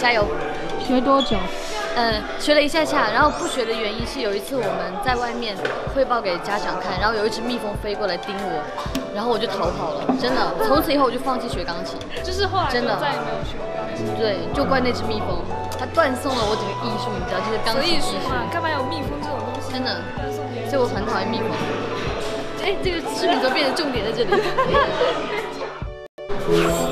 加油！学多久？嗯，学了一下下，然后不学的原因是有一次我们在外面汇报给家长看，然后有一只蜜蜂飞过来叮我，然后我就逃跑了。真的，从此以后我就放弃学钢琴。就是后来真的再也没有学过钢琴。对，就怪那只蜜蜂，它断送了我整个艺术，你知道，就是钢琴艺术嘛，干嘛有蜜蜂这种东西？真的，所以我很讨厌蜜蜂。哎，这个视频怎么变成重点在这里？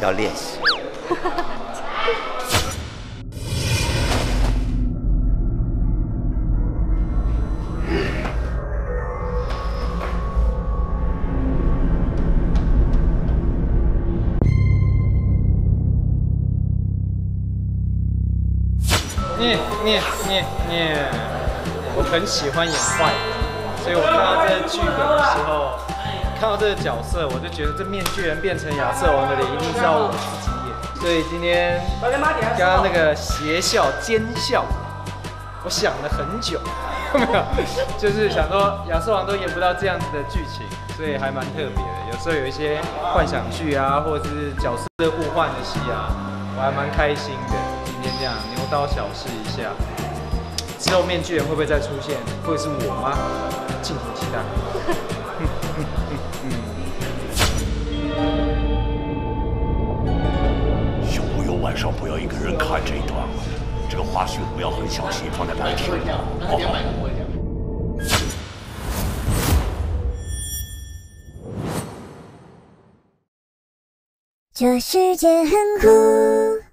要练习。念念念念，我很喜欢演坏人，所以我看到这个剧本的时候，看到这个角色，我就觉得这面具人变成亚瑟王的脸一定是要我自己演。所以今天刚刚那个邪笑奸笑，我想了很久，没有，就是想说亚瑟王都演不到这样子的剧情，所以还蛮特别的。有时候有一些幻想剧啊，或者是角色互换的戏啊，我还蛮开心的。今天这样牛刀小试一下，之后面具人会不会再出现？会是我吗？敬请期待。少不要一个人看这一段，这个花絮不要很小心放在白天。哦。这世界很酷。